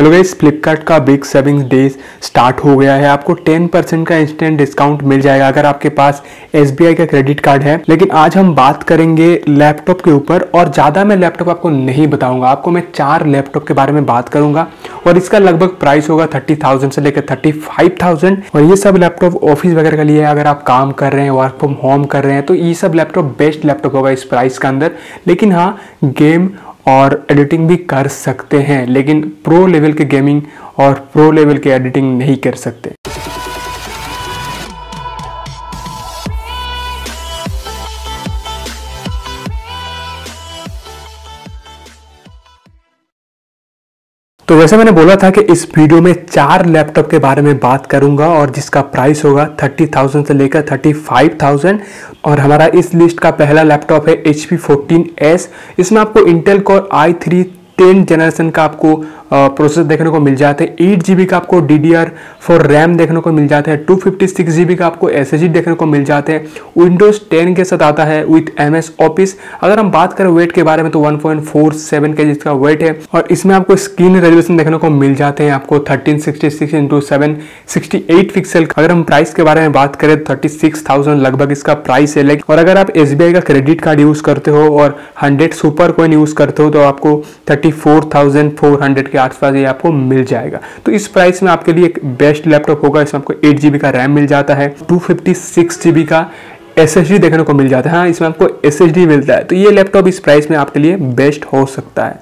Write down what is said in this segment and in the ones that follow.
Hello guys Flipkart का big savings days start हो गया है। आपको 10 परसेंट का इंस्टेंट डिस्काउंट मिल जाएगा अगर आपके पास एसबीआई का क्रेडिट कार्ड है। लेकिन आज हम बात करेंगे लैपटॉप के ऊपर और ज़्यादा मैं लैपटॉप आपको नहीं बताऊँगा। आपको मैं चार लैपटॉप के बारे में बात करूँगा और इसका लगभग प्राइस होगा थर्टी थाउज़ेंड से लेकर थर्टी फाइव थाउज़ेंड और ये सब लैपटॉप ऑफ़िस वगैरह के लिए अगर आप काम कर रहे हैं वर्क फ्रॉम होम कर रहे हैं तो ये सब लैपटॉप बेस्ट लैपटॉप होगा इस प्राइस के अंदर। लेकिन हाँ गेम और एडिटिंग भी कर सकते हैं, लेकिन प्रो लेवल के गेमिंग और प्रो लेवल के एडिटिंग नहीं कर सकते। तो वैसे मैंने बोला था कि इस वीडियो में चार लैपटॉप के बारे में बात करूँगा और जिसका प्राइस होगा थर्टी थाउज़ेंड से लेकर थर्टी फाइव थाउज़ेंड और हमारा इस लिस्ट का पहला लैपटॉप है एच पी फोर्टीन एस। इसमें आपको Intel core I three ten generation का आपको प्रोसेसर देखने को मिल जाते हैं। एट जी का आपको डी डी आर रैम देखने को मिल जाता है। टू फिफ्टी सिक्स का आपको एस एस देखने को मिल जाते हैं। विंडोज़ टेन के साथ आता है विथ एम एस ऑफ़िस अगर हम बात करें वेट के बारे में तो वन पॉइंट फोर सेवन के जिसका वेट है। और इसमें आपको स्क्रीन रेजोल्यूशन देखने को मिल जाते हैं। आपको thirteen sixty six into seven sixty eight pixel अगर हम प्राइस के बारे में बात करें थर्टी सिक्स थाउज़ेंड लगभग इसका प्राइस है। लेकिन और अगर आप एस बी आई का क्रेडिट कार्ड यूज़ करते हो और हंड्रेड सुपर कोइन यूज़ करते हो तो आपको thirty four thousand four hundred के आसपास ये आपको मिल जाएगा। तो इस प्राइस में आपके लिए एक बेस्ट लैपटॉप होगा, इसमें आपको एट जी का रैम मिल जाता है टू फिफ्टी सिक्स जी का एसएसडी देखने को मिल जाता है। हाँ इसमें आपको एसएसडी मिलता है। तो ये लैपटॉप इस प्राइस में आपके लिए बेस्ट हो सकता है।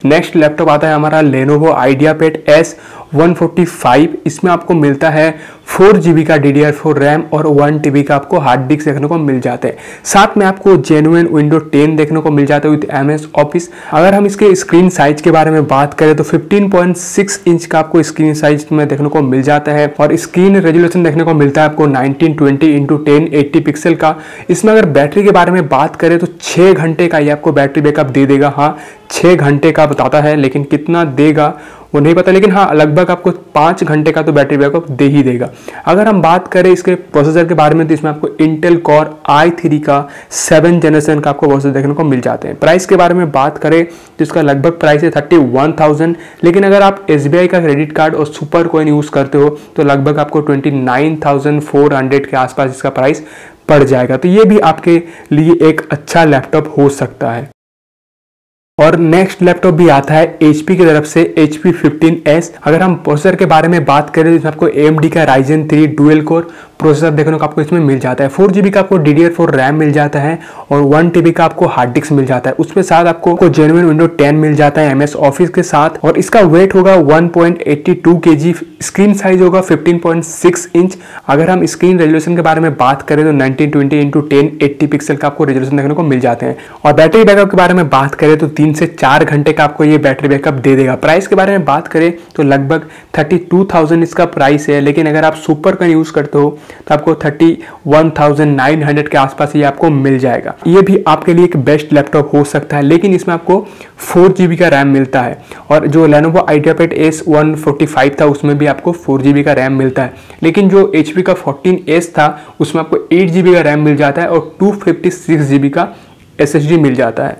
नेक्स्ट लैपटॉप आता है हमारा लेनोवो आइडिया पेट एस 145 इसमें आपको मिलता है फोर जी का डी रैम और वन टी का आपको हार्ड डिस्क देखने को मिल जाते हैं। साथ में आपको जेनुअन विंडो 10 देखने को मिल जाता है विद एम ऑफ़िस। अगर हम इसके स्क्रीन साइज़ के बारे में बात करें तो 15.6 इंच का आपको स्क्रीन साइज़ में देखने को मिल जाता है और स्क्रीन रेजोल्यूशन देखने को मिलता है आपको nineteen twenty into ten pixel का। इसमें अगर बैटरी के बारे में बात करें तो छः घंटे का ये आपको बैटरी बैकअप दे देगा। हाँ छः घंटे का बताता है, लेकिन कितना देगा? वो नहीं पता, लेकिन हाँ लगभग आपको पाँच घंटे का तो बैटरी बैकअप दे ही देगा। अगर हम बात करें इसके प्रोसेसर के बारे में तो इसमें आपको इंटेल कॉर आई थ्री का सेवन जनरेशन का आपको प्रोसेसर देखने को मिल जाते हैं। प्राइस के बारे में बात करें तो इसका लगभग प्राइस है थर्टी वन थाउज़ेंड लेकिन अगर आप एस बी आई का क्रेडिट कार्ड और सुपर कोइन यूज़ करते हो तो लगभग आपको twenty nine thousand four hundred के आसपास इसका प्राइस पड़ जाएगा। तो ये भी आपके लिए एक अच्छा लैपटॉप हो सकता है। और नेक्स्ट लैपटॉप भी आता है एचपी की तरफ़ से एच पी अगर हम प्रोसेसर के बारे में बात करें तो इसमें आपको एम का Ryzen three dual core processor देखने को आपको इसमें मिल जाता है। फोर जीबी का आपको डी रैम मिल जाता है और वन टीबी का आपको हार्ड डिस्क मिल जाता है। उसके साथ आपको जेनुअन विंडो टेन मिल जाता है एमएस ऑफ़िस के साथ और इसका वेट होगा one point eighty screen size होगा फिफ्टीन पॉइंट सिक्स इंच अगर हम स्क्रीन रेजोल्यूशन के बारे में बात करें तो nineteen twenty into ten eighty pixel का आपको रेजोल्यूशन देखने को मिल जाते हैं। और बैटरी बैकअप के बारे में बात करें तो तीन से चार घंटे का आपको ये बैटरी बैकअप दे देगा। प्राइस के बारे में बात करें तो लगभग थर्टी टू थाउज़ेंड इसका प्राइस है। लेकिन अगर आप सुपर का यूज़ करते हो तो आपको thirty one thousand nine hundred के आसपास ये आपको मिल जाएगा। ये भी आपके लिए एक बेस्ट लैपटॉप हो सकता है, लेकिन इसमें आपको फोर जी बी का रैम मिलता है और जो Lenovo IdeaPad S one forty five था, उसमें भी आपको फोर जी बी का रैम मिलता है। लेकिन जो एच का फोर्टीन एस था, उसमें आपको एट जी बी का रैम मिल जाता है और two fifty six G B का एस एस डी मिल जाता है।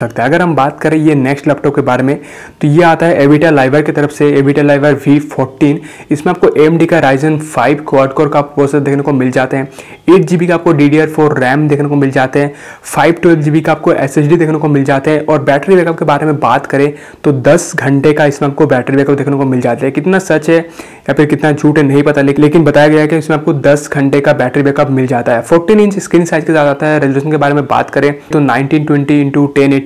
सकता है। अगर हम बात करें ये नेक्स्ट लैपटॉप के बारे में तो ये आता है एविटा लाइवर की तरफ़ से एविटा लाइवर वी फोर्टीन इसमें आपको एम का राइजन फाइव क्वाड कोर का प्रोसेसर देखने को मिल जाते हैं। एट जी का आपको डी रैम देखने को मिल जाते हैं। फाइव ट्वेल्व जी का आपको एसएसडी देखने को मिल जाते हैं। और बैटरी बैकअप के बारे में बात करें तो दस घंटे का इसमें आपको बैटरी बैकअप देखने को मिल जाता है। कितना सच है या फिर कितना झूठ है, नहीं पता लेकिन बताया गया कि इसमें आपको दस घंटे का बैटरी बैकअप मिल जाता है। फोर्टीन इंच स्क्रीन साइज़ के साथ आता है रेजोल्यूशन के बारे में बात करें तो नाइनटीन ट्वेंटी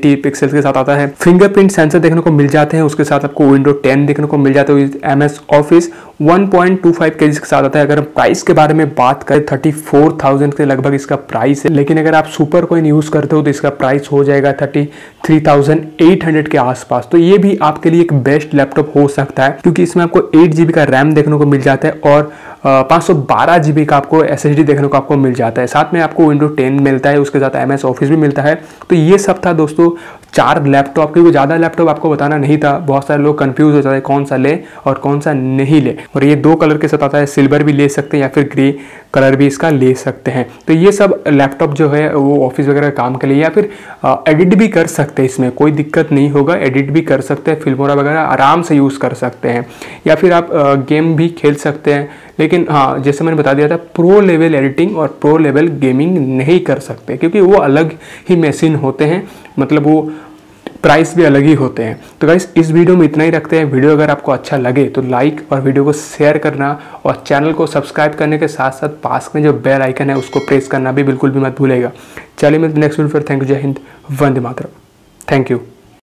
एट्टी पिक्सल के साथ आता है। फिंगरप्रिंट सेंसर देखने को मिल जाते हैं, उसके साथ आपको विंडो टेन देखने को मिल जाता है एम एस ऑफ़िस 1.25 केजी के साथ आता है। अगर हम प्राइस के बारे में बात करें 34,000 के लगभग इसका प्राइस है। लेकिन अगर आप सुपर कोइन यूज़ करते हो तो इसका प्राइस हो जाएगा 33,800 के आसपास। तो ये भी आपके लिए एक बेस्ट लैपटॉप हो सकता है क्योंकि इसमें आपको एट जीबी का रैम देखने को मिल जाता है और पाँच सौ बारह जीबी का आपको एस देखने को आपको मिल जाता है। साथ में आपको विंडो टेन मिलता है उसके साथ एम एस ऑफ़िस भी मिलता है। तो ये सब था दोस्तों चार लैपटॉप क्योंकि ज़्यादा लैपटॉप आपको बताना नहीं था। बहुत सारे लोग कंफ्यूज हो जाते हैं, कौन सा ले और कौन सा नहीं ले। और ये दो कलर के साथ आता है सिल्वर भी ले सकते हैं या फिर ग्रे कलर भी इसका ले सकते हैं। तो ये सब लैपटॉप जो है, वो ऑफ़िस वगैरह काम के लिए या फिर एडिट भी कर सकते हैं इसमें। कोई दिक्कत नहीं होगा एडिट भी कर सकते हैं फिल्मोरा वगैरह आराम से यूज़ कर सकते हैं। या फिर आप गेम भी खेल सकते हैं। लेकिन हाँ जैसे मैंने बता दिया था प्रो लेवल एडिटिंग और प्रो लेवल गेमिंग नहीं कर सकते, क्योंकि वो अलग ही मशीन होते हैं। मतलब वो प्राइस भी अलग ही होते हैं। तो गाइस इस वीडियो में इतना ही रखते हैं। वीडियो अगर आपको अच्छा लगे तो लाइक और वीडियो को शेयर करना और चैनल को सब्सक्राइब करने के साथ साथ पास में जो बेल आइकन है, उसको प्रेस करना भी बिल्कुल भी मत भूलेगा। चलिए मैं नेक्स्ट वीडियो फिर। थैंक यू जय हिंद वंदे मातरम। Thank you